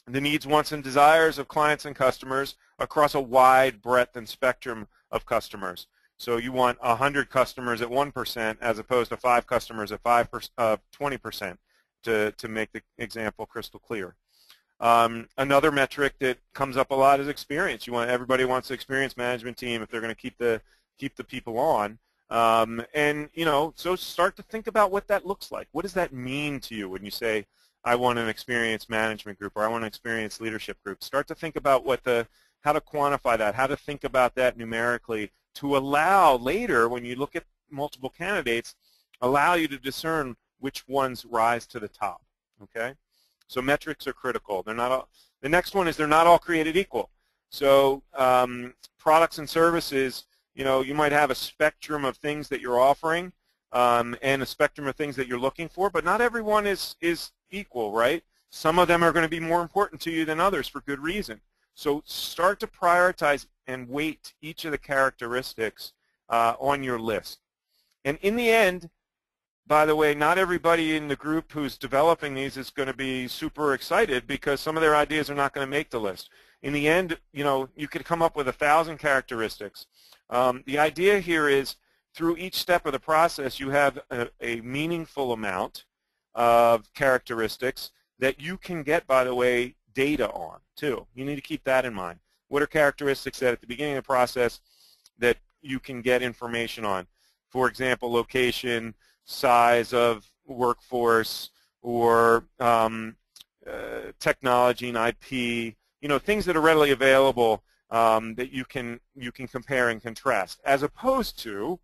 the needs, wants, and desires of clients and customers across a wide breadth and spectrum of customers. So you want 100 customers at 1% as opposed to 5 customers at 5 per, uh, 20% to, to make the example crystal clear. Um, another metric that comes up a lot is experience. You want everybody wants an experience management team if they're going to keep the keep the people on. Um, and you know, so start to think about what that looks like. What does that mean to you when you say, I want an experienced management group or I want an experienced leadership group. Start to think about what the how to quantify that, how to think about that numerically to allow later when you look at multiple candidates, allow you to discern which ones rise to the top. Okay? So metrics are critical. They're not all, the next one is they're not all created equal. So um, products and services, you know, you might have a spectrum of things that you're offering um, and a spectrum of things that you're looking for, but not everyone is, is equal, right? Some of them are going to be more important to you than others for good reason. So start to prioritize and weight each of the characteristics uh, on your list. And in the end, by the way, not everybody in the group who's developing these is going to be super excited because some of their ideas are not going to make the list. In the end, you know, you could come up with a thousand characteristics. Um, the idea here is through each step of the process, you have a, a meaningful amount of characteristics that you can get, by the way, data on, too. You need to keep that in mind. What are characteristics that at the beginning of the process that you can get information on? For example, location, size of workforce, or um, uh, technology and IP, you know, things that are readily available um, that you can you can compare and contrast, as opposed to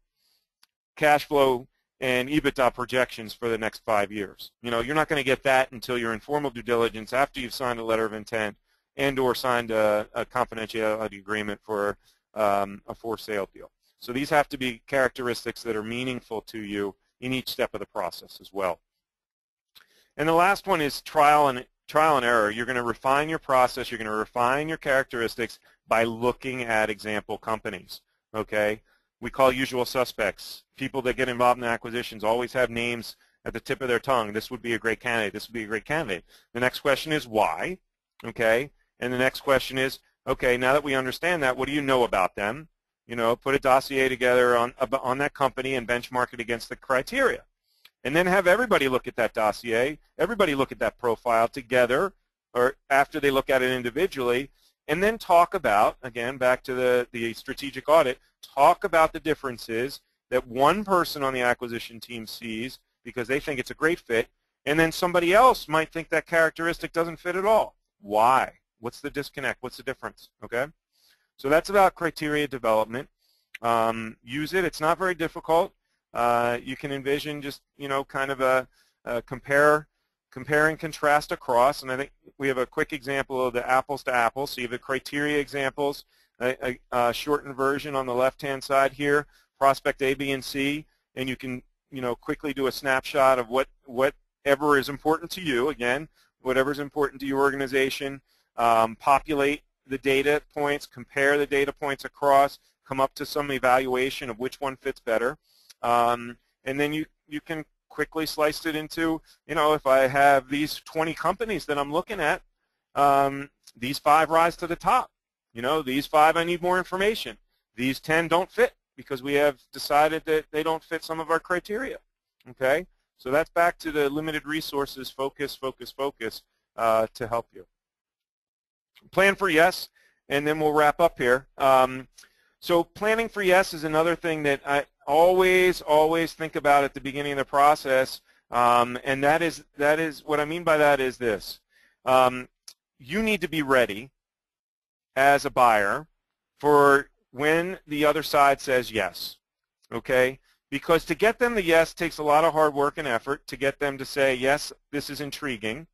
cash flow and EBITDA projections for the next five years. You know, you're not going to get that until you're in formal due diligence after you've signed a letter of intent and or signed a, a confidentiality agreement for um, a for sale deal. So these have to be characteristics that are meaningful to you in each step of the process as well. And the last one is trial and trial and error. You're going to refine your process. You're going to refine your characteristics by looking at example companies. Okay, we call usual suspects. People that get involved in acquisitions always have names at the tip of their tongue. This would be a great candidate. This would be a great candidate. The next question is why, okay? And the next question is, okay, now that we understand that, what do you know about them? You know, put a dossier together on, on that company and benchmark it against the criteria. And then have everybody look at that dossier, everybody look at that profile together, or after they look at it individually, and then talk about, again, back to the, the strategic audit, talk about the differences that one person on the acquisition team sees because they think it's a great fit, and then somebody else might think that characteristic doesn't fit at all. Why? What's the disconnect? What's the difference? Okay? So that's about criteria development. Um, use it. It's not very difficult. Uh, you can envision just, you know, kind of a, a compare compare and contrast across, and I think we have a quick example of the apples to apples. So you have the criteria examples, a, a, a shortened version on the left-hand side here, prospect A, B, and C, and you can you know quickly do a snapshot of what whatever is important to you. Again, whatever is important to your organization. Um, populate the data points, compare the data points across, come up to some evaluation of which one fits better. Um, and then you, you can quickly slice it into, you know, if I have these 20 companies that I'm looking at, um, these five rise to the top. You know, these five I need more information. These 10 don't fit because we have decided that they don't fit some of our criteria. Okay? So that's back to the limited resources, focus, focus, focus uh, to help you. Plan for yes, and then we'll wrap up here. Um, so planning for yes is another thing that I always, always think about at the beginning of the process, um, and that is, that is, what I mean by that is this. Um, you need to be ready as a buyer for when the other side says yes, okay? Because to get them the yes takes a lot of hard work and effort to get them to say, yes, this is intriguing.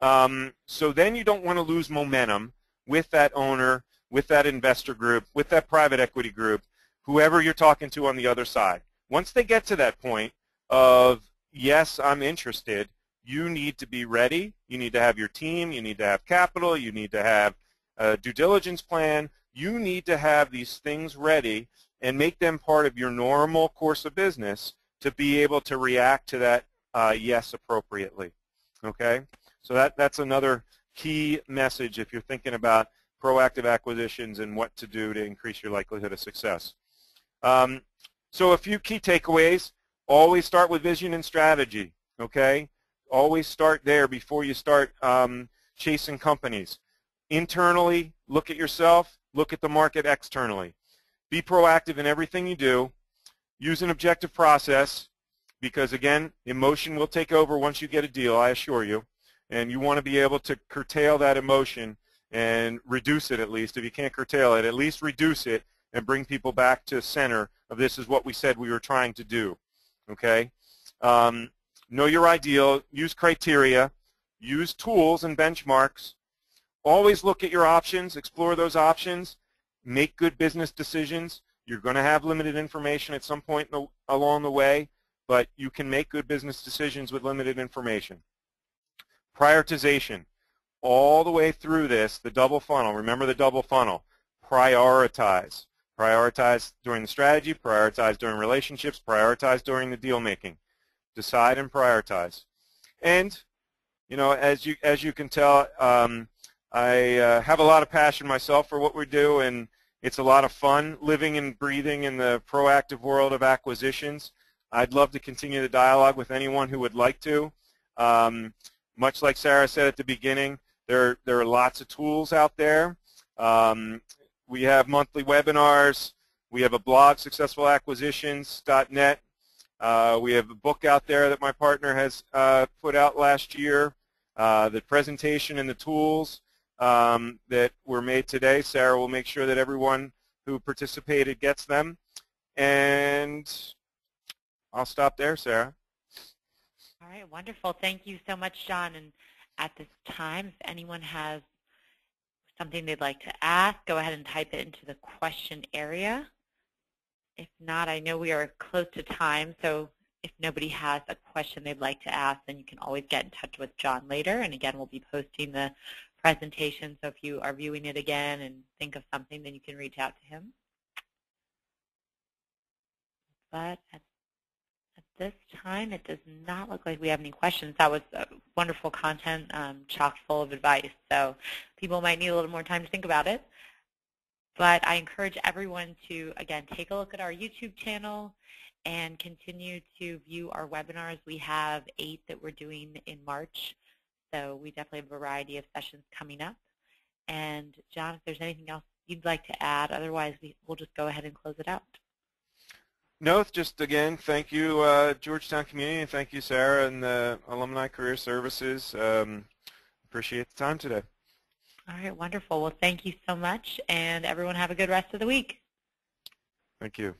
Um, so then you don't want to lose momentum with that owner, with that investor group, with that private equity group, whoever you're talking to on the other side. Once they get to that point of, yes, I'm interested, you need to be ready. You need to have your team. You need to have capital. You need to have a due diligence plan. You need to have these things ready and make them part of your normal course of business to be able to react to that uh, yes appropriately. Okay? So that, that's another key message if you're thinking about proactive acquisitions and what to do to increase your likelihood of success. Um, so a few key takeaways. Always start with vision and strategy. Okay? Always start there before you start um, chasing companies. Internally, look at yourself. Look at the market externally. Be proactive in everything you do. Use an objective process because, again, emotion will take over once you get a deal, I assure you. And you want to be able to curtail that emotion and reduce it at least. If you can't curtail it, at least reduce it and bring people back to center of this is what we said we were trying to do. Okay? Um, know your ideal, use criteria, use tools and benchmarks. Always look at your options, explore those options, make good business decisions. You're going to have limited information at some point the, along the way, but you can make good business decisions with limited information. Prioritization. All the way through this, the double funnel, remember the double funnel, prioritize. Prioritize during the strategy, prioritize during relationships, prioritize during the deal making decide and prioritize. And, you know, as you, as you can tell, um, I uh, have a lot of passion myself for what we do, and it's a lot of fun living and breathing in the proactive world of acquisitions. I'd love to continue the dialogue with anyone who would like to. Um, much like Sarah said at the beginning, there, there are lots of tools out there. Um, we have monthly webinars. We have a blog, successfulacquisitions.net. Uh, we have a book out there that my partner has uh, put out last year. Uh, the presentation and the tools um, that were made today, Sarah will make sure that everyone who participated gets them. And I'll stop there, Sarah. All right, wonderful. Thank you so much, John. And at this time, if anyone has something they'd like to ask, go ahead and type it into the question area. If not, I know we are close to time, so if nobody has a question they'd like to ask, then you can always get in touch with John later. And again, we'll be posting the presentation, so if you are viewing it again and think of something, then you can reach out to him. But at, this time, it does not look like we have any questions. That was wonderful content, um, chock full of advice. So people might need a little more time to think about it. But I encourage everyone to, again, take a look at our YouTube channel and continue to view our webinars. We have eight that we're doing in March, so we definitely have a variety of sessions coming up. And John, if there's anything else you'd like to add, otherwise we, will just go ahead and close it out. No, just again, thank you, uh, Georgetown Community, and thank you, Sarah, and the Alumni Career Services. Um, appreciate the time today. All right, wonderful. Well, thank you so much, and everyone have a good rest of the week. Thank you.